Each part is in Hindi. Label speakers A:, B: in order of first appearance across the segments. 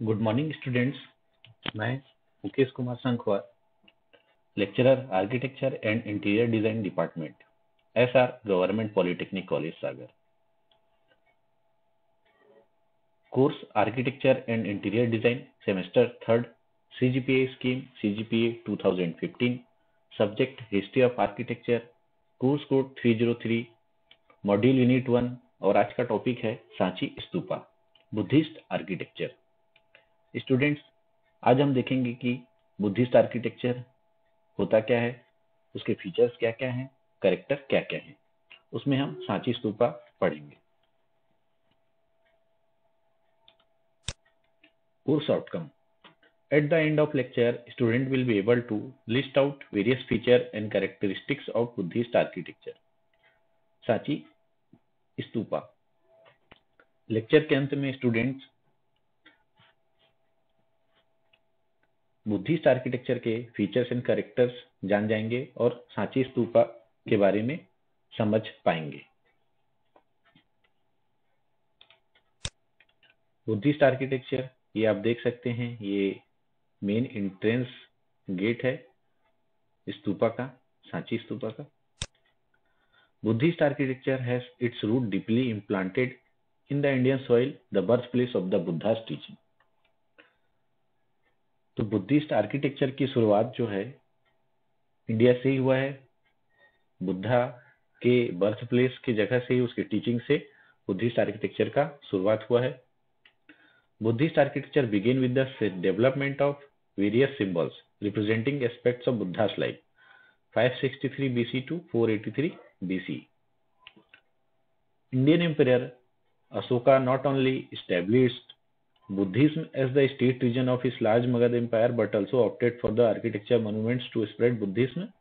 A: गुड मॉर्निंग स्टूडेंट्स मैं Mukesh Kumar Sankhwar lecturer architecture and interior design department S R government polytechnic college Sagar course architecture and interior design semester third CGPA scheme CGPA 2015 subject history of architecture course code 303 module unit one और आज का टॉपिक है Sanchi stupa, Buddhist architecture students आज हम देखेंगे कि बुद्धिस्ट आर्किटेक्चर होता क्या है उसके फीचर्स क्या क्या हैं, करेक्टर क्या क्या हैं। उसमें हम सांची स्तूपा पढ़ेंगे। Course outcome. At the end of lecture student will be able to list out various feature and characteristics of Buddhist architecture Sanchi stupa. Lecture के अंत में स्टूडेंट्स बुद्धिस्ट आर्किटेक्चर के फीचर्स एंड करेक्टर्स जान जाएँगे और सांची स्तूपा के बारे में समझ पाएँगे। बुद्धिस्ट आर्किटेक्चर, ये आप देख सकते हैं, ये मेन एंट्रेंस गेट है स्तूपा का, सांची स्तूपा का। Buddhist architecture has its root deeply implanted in the Indian soil the birth place of the Buddha's teaching तो बुद्धिस्ट आर्किटेक्चर की शुरुआत जो है इंडिया से ही हुआ है बुद्धा के बर्थ प्लेस की जगह से ही, उसके टीचिंग से बुद्धिस्ट आर्किटेक्चर का शुरुआत हुआ है Buddhist architecture begin with the development of various symbols representing aspects of Buddha's life 563 BC to 483 BC. Indian Emperor Ashoka not only established Buddhism as the state region of his large Magadha empire but also opted for the architecture monuments to spread Buddhism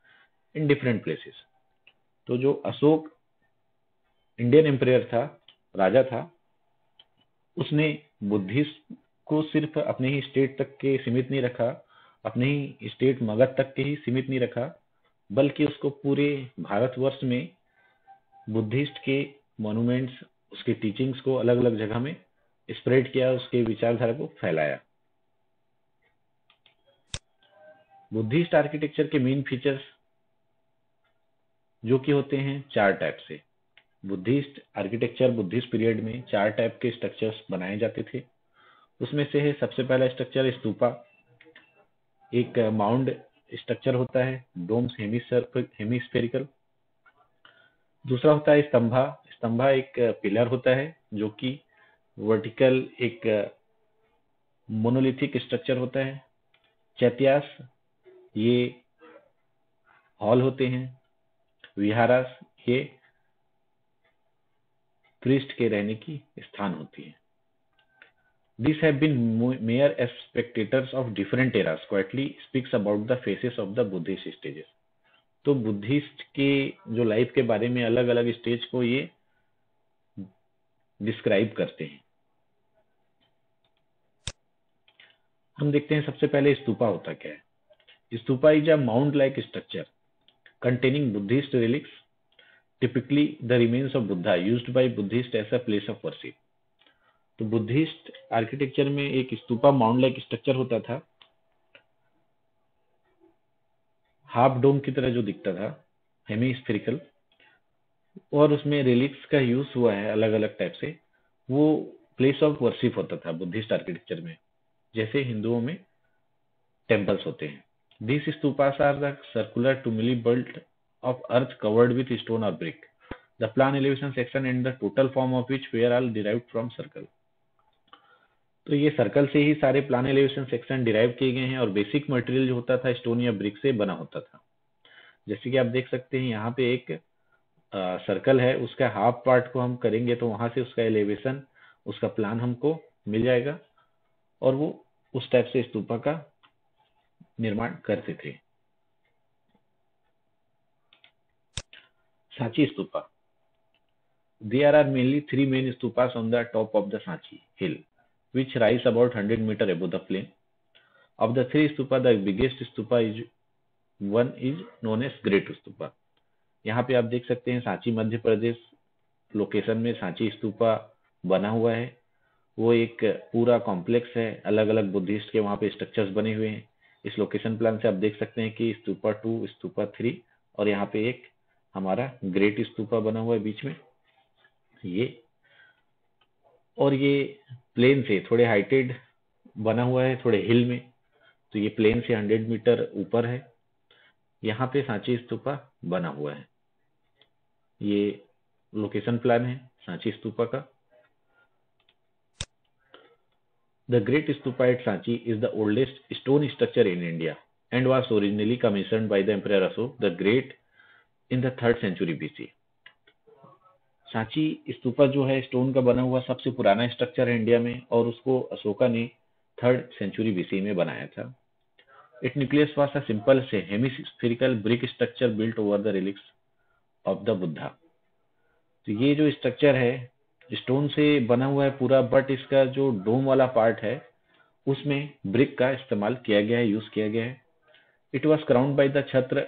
A: in different places. तो जो अशोक इंडियन एम्पायर था राजा था उसने बुद्धिस्ट को सिर्फ़ अपने ही स्टेट तक के सीमित नहीं रखा अपने ही स्टेट मगध तक के ही सीमित नहीं रखा बल्कि उसको पूरे भारतवर्ष में बुद्धिस्ट के मॉन्यूमेंट्स उसके टीचिंग्स को अलग अलग जगह में स्प्रेड किया, उसके विचारधारा को फैलाया। बुद्धिस्ट आर्किटेक्चर के मेन फीचर्स जो कि होते हैं चार टाइप से। बुद्धिस्ट आर्किटेक्चर बुद्धिस्ट पीरियड में चार टाइप के स्ट्रक्चर्स बनाए जाते थे। उसमें से है सबसे पहला स्ट्रक्चर स्तूपा। एक माउंड स्ट्रक्चर होता है डोम्स हेमिस्फेरिकल दूसरा होता है स्तंभा। स्तंभा एक पिलर होता है जो कि वर्टिकल एक मोनोलिथिक स्ट्रक्चर होता है। चैत्यास, ये हॉल होते हैं। विहारास, ये प्रिस्ट के रहने की स्थान होती है। This have been mere as spectators of different eras quietly speaks about the phases of the Buddhist stages तो बुद्धिस्ट के, जो लाइफ के बारे में अलग अलग स्टेज को ये डिस्क्राइब करते हैं। हम देखते हैं सबसे पहले स्तूपा होता क्या है। Stupa is a mount like structure containing Buddhist relics, typically the remains of Buddha used by Buddhist as a place of worship. तो बुद्धिस्ट आर्किटेक्चर में एक स्तूपा माउंट लाइक स्ट्रक्चर होता था। हाफ़ डोम की तरह जो दिखता था हेमी स्फेरिकल और उसमें रिलिक्स का यूज़ हुआ है अलग अलग टाइप से। वो प्लेस ऑफ़ वर्शिप होता था बुद्धिस्ट आर्किटेक्चर में। जैसे हिंदुओं में टेम्पल्स होते हैं। Stupas are the circular tumuli built of earth covered with stone और brick the plan elevation section and the total form of which were all derive from circle तो ये सर्कल से ही सारे प्लान एलिवेशन सेक्शन डिराइव किए गए हैं और बेसिक मटेरियल जो होता था स्टोन या ब्रिक से बना होता था। जैसे कि आप देख सकते हैं यहाँ पे एक सर्कल है, उसका हाफ़ पार्ट को हम करेंगे तो वहाँ से उसका एलिवेशन उसका प्लान हमको मिल जाएगा। और वो उस टाइप से स्तूपा का निर्माण करते थे। Sanchi stupa. They are are mainly three main stupa on the top of the Sanchi hill which rise about hundred metre above the plain of the three stupa the biggest stupa is one is known as great stupa यहाँ पे आप देख सकते हैं सांची मध्य प्रदेश लोकेशन में सांची स्तूपा बना हुआ है। वो एक पूरा कॉम्प्लेक्स है अलग अलग बुद्धिस्ट के वहाँ पे स्ट्रक्चर्स बने हुए हैं। इस लोकेशन प्लान से आप देख सकते हैं कि स्तूपा टू स्तूपा थ्री और यहाँ पे एक हमारा ग्रेट स्तूपा बना हुआ है बीच में। ये और ये प्लेन से थोड़े हाइटेड बना हुआ है, थोड़े हिल में। तो ये प्लेन से 100 मीटर ऊपर है। यहाँ पे सांची स्तूपा बना हुआ है। ये लोकेशन प्लान है सांची स्तूपा का। The Great Stupa at Sanchi is the oldest stone structure in India and was originally commissioned by the Emperor Ashok the Great in the third century BC. Sanchi stupa जो है स्टोन का बना हुआ सबसे पुराना स्ट्रक्चर है इंडिया में और उसको अशोका ने थर्ड सेंचुरी बीसी में बनाया था it nucleus was a simple से hemispherical brick structure built over the relics of the Buddha तो ये जो स्ट्रक्चर है स्टोन से बना हुआ है पूरा बट इसका जो डोम वाला पार्ट है, उसमें ब्रिक का इस्तेमाल किया गया है यूज़ किया गया है। It was crowned by the chhatra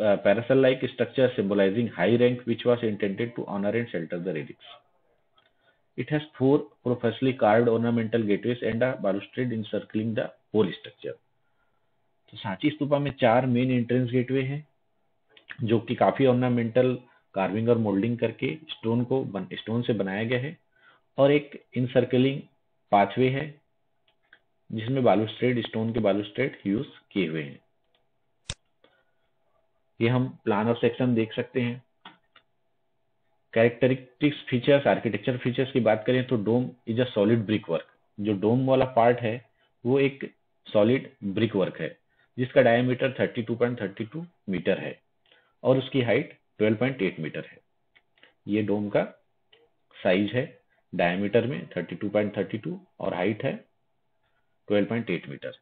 A: parasol like structure symbolising high rank which was intended to honour and shelter the relics it has four profusely carved ornamental gateways and a encircling the whole structure Sanchi stupa में चार मेन एंट्रेंस गेटवे हैं, जो कि काफ़ी ऑर्नामेंटल कार्विंग और मोल्डिंग करके स्टोन को बन, स्टोन से बनाया गया है और एक इनसर्कलिंग पाथवे है जिसमें बालूस्ट्रेड स्टोन के बालूस्ट्रेड यूज़ किए हुए हैं। ये हम प्लान ऑफ़ सेक्शन देख सकते हैं। कैरेक्टरिस्टिक्स फीचर्स आर्किटेक्चर फीचर्स की बात करें तो dome is a solid brick work जो डोम वाला पार्ट है वो एक सॉलिड ब्रिक वर्क है जिसका डायमीटर 32.32 मीटर है और उसकी हाइट 12.8 मीटर है। ये डोम का साइज़ है। डायमीटर में 32.32 और हाइट है 12.8 metre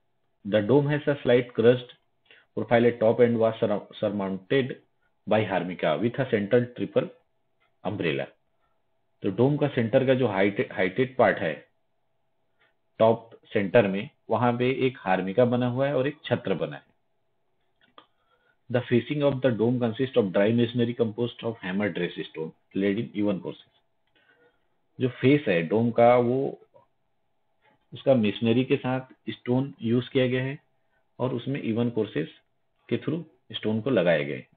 A: the dome has a slight crust profile at top and was surmounted by harmika with a central triple umbrella तो डोम का सेंटर का जो हाइट हाइटेड पार्ट है टॉप सेंटर में, वहाँ पे एक हार्मिका बना हुआ है और एक छत्र बना है। The facing of the dome consists of dry masonry composed of hammered dress, stone, laid in even courses. जो फेस है डोम का, वो, उसका मेशनरी के साथ स्टोन यूज़ किया गया है और उसमें इवन कोर्सेस के थ्रू स्टोन को लगाया गया है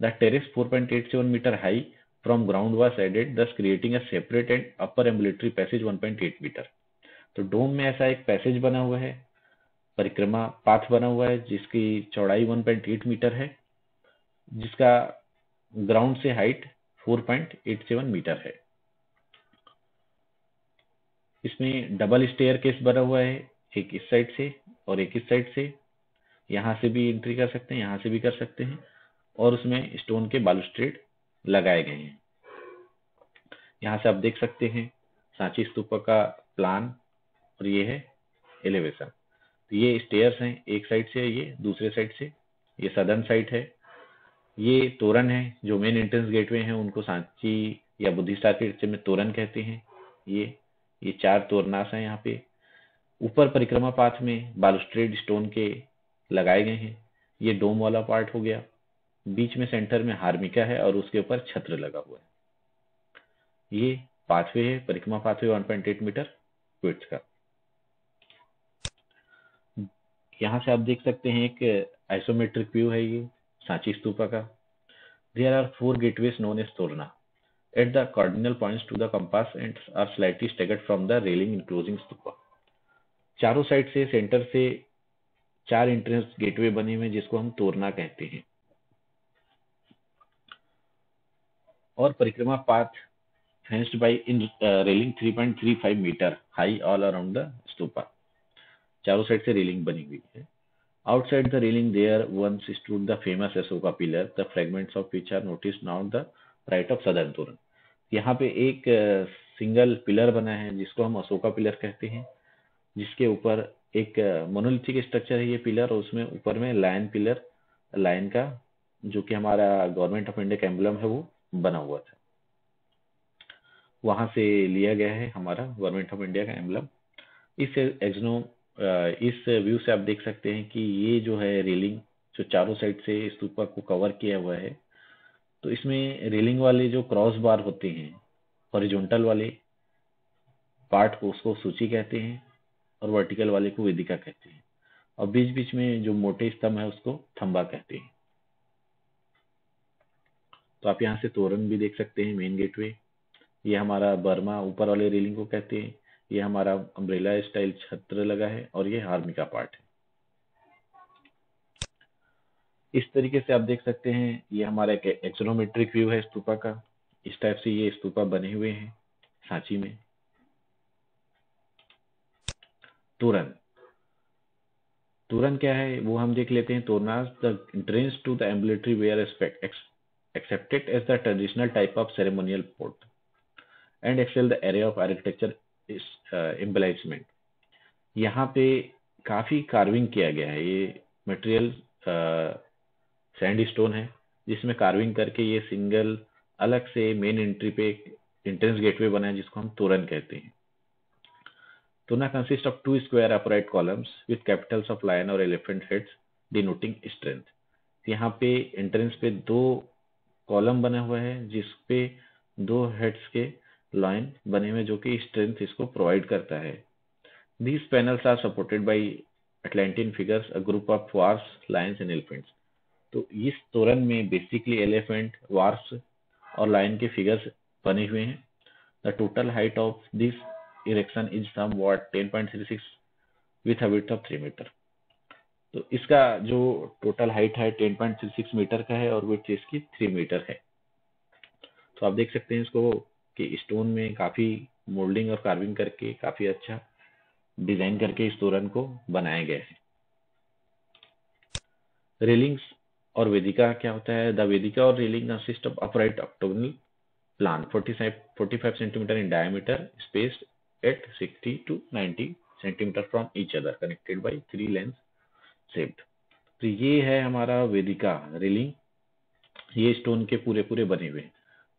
A: the terrace 4.87 metre high from ground was added thus creating a separate and upper ambulatory passage 1.8 metre तो डोम में ऐसा एक पैसेज बना हुआ है परिक्रमा पाथ बना हुआ है, जिसकी चौड़ाई 1.8 मीटर है, जिसका ग्राउंड से हाइट 4.87 मीटर है। इसमें डबल स्टेयर केस बना हुआ है, एक इस साइड से और एक इस साइड से। यहाँ से भी एंट्री कर सकते हैं, यहाँ से भी कर सकते हैं और उसमें स्टोन के बालुस्ट्रेड लगाए गए हैं। यहाँ से आप देख सकते हैं, सांची स्तूप का प्लान और ये है एलिवेशन ये स्टेयर्स हैं, एक साइड से ये, दूसरे साइड से, ये सदर्न साइड है। ये तोरण है, जो मेन एंट्रेंस गेटवे हैं, उनको सांची या बुद्धिस्ट आर्किटेक्चर में तोरन कहते हैं। ये ये चार तोरनास हैं यहाँ पे। ऊपर परिक्रमा पाथ में बालुस्ट्रेड स्टोन के लगाए गए हैं। ये डोम वाला पार्ट हो गया। बीच में सेंटर में हार्मिका है और उसके ऊपर छत्र लगा हुआ है। ये पाथवे है, परिक्रमा पाथवे 1.8 मीटर विड्थ का। यहाँ से आप देख सकते हैं एक आइसोमेट्रिक व्यू है ये, सांची स्तूपा का। There are four gateways known as torana at the cardinal points to the compass and are slightly staggered from the railing enclosing stupa. चारों साइड से सेंटर से चार एंट्रेंस गेटवे बने हुए जिसको हम तोरना कहते हैं। और parikrama path fenced by in railing 3.35 metre high all around the stupa. चारों साइड से रेलिंग बनी हुई है। Outside the railing there once stood the famous Ashoka pillar the fragments of which are notice now the right of southern torana यहाँ पे एक सिंगल uh, पिलर बना है जिसको हम अशोका पिलर कहते हैं जिसके ऊपर एक मोनोलिथिक स्ट्रक्चर है ये पिलर और उसमें ऊपर में लायन पिलर लायन का जो कि हमारा गवर्नमेंट ऑफ़ इंडिया का एम्बलम है वो बना हुआ था। वहाँ से लिया गया है हमारा गवर्नमेंट ऑफ़ इंडिया का एम्बलम इस एक्सनो इस व्यू से आप देख सकते हैं कि ये जो है रेलिंग जो चारों साइड से स्तूपा को कवर किया हुआ है तो इसमें रेलिंग वाले जो क्रॉस बार होते हैं हॉरिजॉन्टल वाले पार्ट को उसको सूची कहते हैं और वर्टिकल वाले को वेदिका कहते हैं। और बीच बीच में जो मोटे स्तंभ है उसको थंबा कहते हैं। तो आप यहाँ से तोरण भी देख सकते हैं मेन गेटवे ये हमारा बर्मा ऊपर वाले रेलिंग को कहते हैं। ये हमारा अम्ब्रेला स्टाइल छत्र लगा है और ये हार्मिका पार्ट है। इस तरीके से आप देख सकते हैं, ये हमारा एक एक्सोनोमेट्रिक व्यू है स्तूपा का। इस टाइप से ये स्तूपा बने हुए हैं सांची में। तोरण। तोरण क्या है, वो हम देख लेते हैं toranas the entrance to the ambulatory were accepted as the traditional type of ceremonial port and excel the area of architecture embellishment यहाँ पे काफ़ी कार्विंग किया गया है। ये मटेरियल सैंड स्टोन है, जिसमें कार्विंग करके ये सिंगल अलग से मेन एंट्री पे एंट्रेंस गेटवे बना है, जिसको हम तोरण कहते हैं। Tuna consists of two square upright columns with capitals of lion or elephant heads denoting strength. यहाँ पे एंट्रेंस पे दो कॉलम बना हुआ है, जिसपे दो हेड्स के लाइन बने हुए जो कि स्ट्रेंथ इसको प्रोवाइड करता है। These panels are supported by Atlantean figures a group of dwarfs lions and elephants तो इस तोरण में बेसिकली एलिफेंट वार्स और लायन के फिगर्स बने हुए हैं। The total height of this erection is somewhat 10.36 with a width of 3 metre तो इसका जो टोटल हाइट है 10.36 मीटर का है और विथ इसकी 3 मीटर है। तो आप देख सकते हैं इसको कि स्टोन में काफ़ी मोल्डिंग और कार्विंग करके काफ़ी अच्छा डिज़ाइन करके इस तोरण को बनाया गया है। रेलिंग्स और वेदिका क्या होता है? द वेदिका और railing consist of upright octagonal plan 45 45 centimetre in diameter spaced at 60 to 90 centimetre from each other connected by three lens shaped तो ये है हमारा वेदिका रेलिंग ये स्टोन के पूरे पूरे बने हुए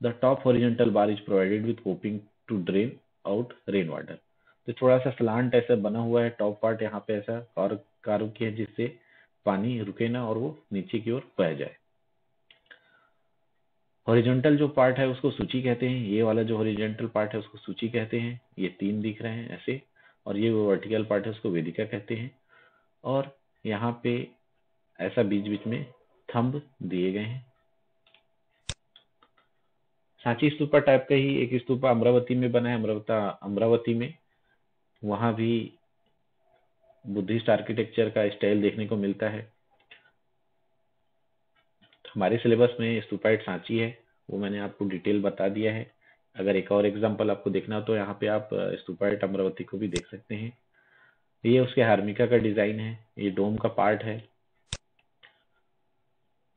A: the top horizontal bar is provided with coping to drain out rain water तो थोड़ा सा स्लांट ऐसा बना हुआ है टॉप पार्ट यहाँ पे ऐसा और कारू की है जिससे पानी रुके ना और वो नीचे की ओर बह जाए। हॉरिजॉन्टल जो पार्ट है उसको सूची कहते हैं, ये वाला जो हॉरिजॉन्टल पार्ट है उसको सूची कहते हैं, ये तीन दिख रहे हैं ऐसे, और ये वो वर्टिकल पार्ट है उसको वेदिका कहते हैं। और यहाँ पे ऐसा बीच बीच में थंब दिए गए हैं। सांची स्तूपा टाइप का ही एक स्तूपा अमरावती में बना है, अमरावता, अमरावती में। वहाँ भी बुद्धिस्ट आर्किटेक्चर का स्टाइल देखने को मिलता है। हमारे सिलेबस में स्तूपाइट सांची है, वो मैंने आपको डिटेल बता दिया है। अगर एक और एग्ज़ाम्पल आपको देखना हो तो यहाँ पे आप स्तूपाइट अमरावती को भी देख सकते हैं। ये उसके हार्मिका का डिज़ाइन है, ये डोम का पार्ट है।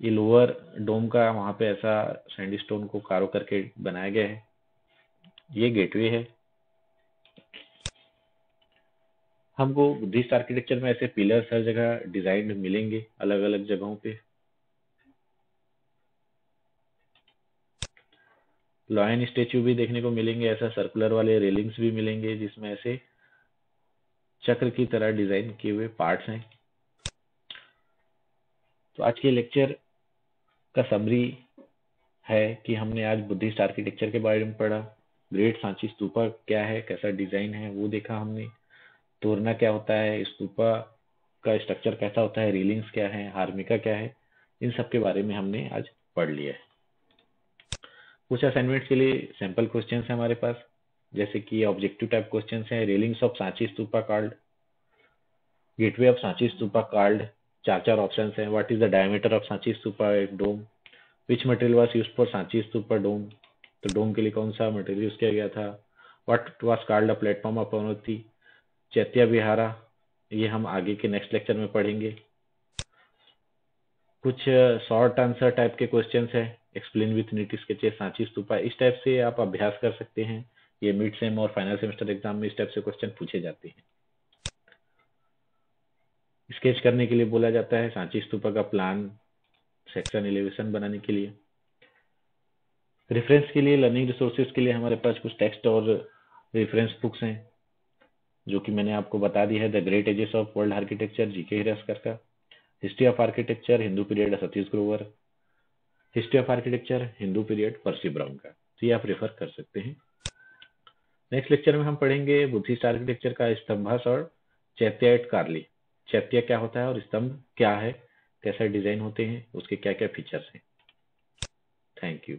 A: ये लोअर डोम का वहाँ पे ऐसा सैंडस्टोन को कारो करके बनाया गया है। ये गेटवे है। हमको बुद्धिस्ट आर्किटेक्चर में ऐसे पिलर्स हर जगह डिज़ाइन मिलेंगे अलग अलग जगहों पे। लॉयन स्टेच्यू भी देखने को मिलेंगे, ऐसा सर्कुलर वाले रेलिंग्स भी मिलेंगे जिसमें ऐसे चक्र की तरह डिज़ाइन किए हुए पार्ट्स हैं। तो आज के लेक्चर का समरी है कि हमने आज बुद्धिस्ट आर्किटेक्चर के बारे में पढ़ा। ग्रेट सांची स्तूपा क्या है, कैसा डिज़ाइन है, वो देखा हमने। तोरना क्या होता है स्तूपा का स्ट्रक्चर कैसा होता है रीलिंग्स क्या है हार्मिका क्या है, इन सब के बारे में हमने आज पढ़ लिया है। कुछ असाइनमेंट के लिए सैंपल क्वेश्चन है हमारे पास, जैसे कि ऑब्जेक्टिव टाइप क्वेश्चन है railings of Sanchi stupa card gateway of Sanchi stupa card चार चार ऑप्शन है। What is the diameter of Sanchi stupa dome which material was use for Sanchi stupa dome तो डोम के लिए कौन सा मटेरियल यूज़ किया गया था? What was card the platform of अवनति chaitya Vihara, ये हम आगे के नेक्स्ट लेक्चर में पढ़ेंगे। कुछ शॉर्ट आंसर टाइप के क्वेश्चन है। Explain with neat sketches Sanchi stupa इस टाइप से आप अभ्यास कर सकते हैं। ये मिड सेम और फाइनल सेमेस्टर एग्ज़ाम में इस टाइप से क्वेश्चन पूछे जाते हैं। स्केच करने के लिए बोला जाता है, सांची स्तूपा का प्लान सेक्शन एलिवेशन बनाने के लिए। रेफरेंस के लिए लर्निंग रिसोर्सेज के लिए हमारे पास कुछ टेक्स्ट और रेफरेंस बुक्स हैं, जो कि मैंने आपको बता दी है the great ages of world architecture GK Hiraskar का। History of architecture Hindu period Satish Grover history of architecture Hindu period Percy Brown का। तो ये आप रेफर कर सकते हैं। नेक्स्ट लेक्चर में हम पढ़ेंगे बुद्धिस्ट आर्किटेक्चर का स्तंभस और चैत्य कार्ली। चैत्य क्या होता है और स्तंभ क्या है? कैसे डिज़ाइन होते हैं? उसके क्या क्या फीचर्स हैं? Thank you